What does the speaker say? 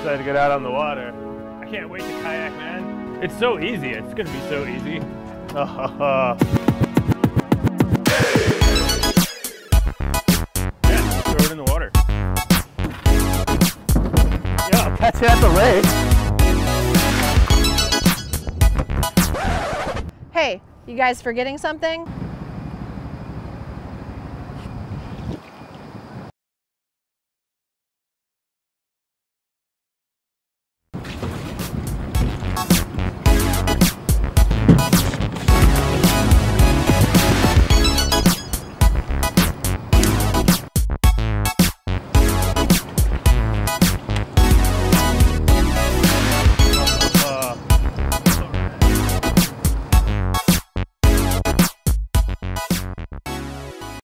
excited to get out on the water. I can't wait to kayak, man. It's so easy. It's gonna be so easy. yeah, throw it in the water. Yeah, I'll catch you at the lake. Hey, you guys forgetting something?